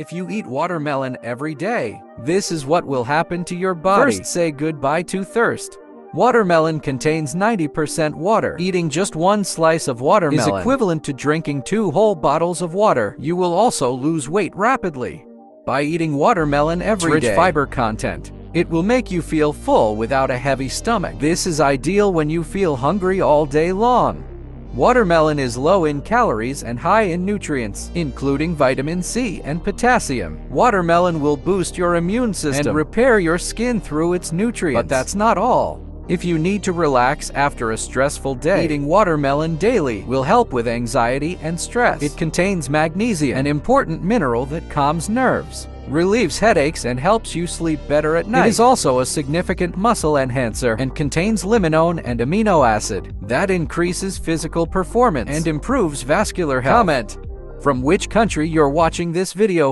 If you eat watermelon every day, this is what will happen to your body. First, say goodbye to thirst. Watermelon contains 90% water. Eating just one slice of watermelon is equivalent to drinking two whole bottles of water. You will also lose weight rapidly by eating watermelon every rich day. fiber content. It will make you feel full without a heavy stomach. This is ideal when you feel hungry all day long. Watermelon is low in calories and high in nutrients, including vitamin C and potassium. Watermelon will boost your immune system and repair your skin through its nutrients. But that's not all. If you need to relax after a stressful day, eating watermelon daily will help with anxiety and stress. It contains magnesium, an important mineral that calms nerves, relieves headaches, and helps you sleep better at night. It is also a significant muscle enhancer and contains limonene and amino acid that increases physical performance and improves vascular health. Comment from which country you're watching this video